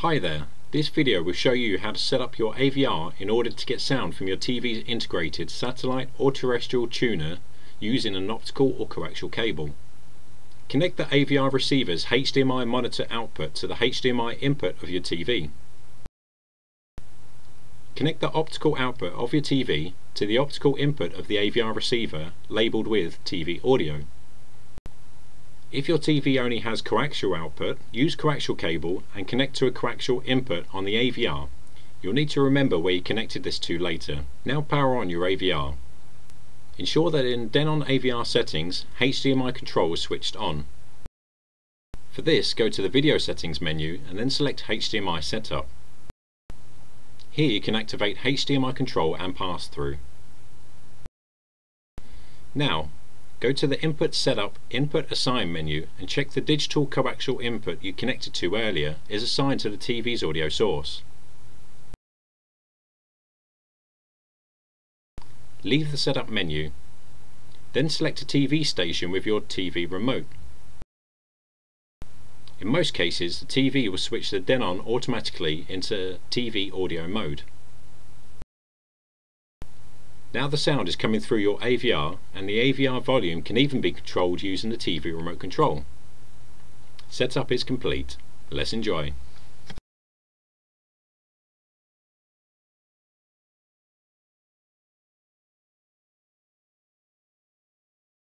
Hi there, this video will show you how to set up your AVR in order to get sound from your TV's integrated satellite or terrestrial tuner using an optical or coaxial cable. Connect the AVR receiver's HDMI monitor output to the HDMI input of your TV. Connect the optical output of your TV to the optical input of the AVR receiver labelled with TV audio. If your TV only has coaxial output, use coaxial cable and connect to a coaxial input on the AVR. You'll need to remember where you connected this to later. Now power on your AVR. Ensure that in Denon AVR settings, HDMI control is switched on. For this, go to the video settings menu and then select HDMI setup. Here you can activate HDMI control and pass-through. Now, Go to the Input Setup Input Assign menu and check the digital coaxial input you connected to earlier is assigned to the TV's audio source. Leave the Setup menu. Then select a TV station with your TV remote. In most cases, the TV will switch the Denon automatically into TV audio mode. Now the sound is coming through your AVR and the AVR volume can even be controlled using the TV remote control. Setup is complete. Let's enjoy.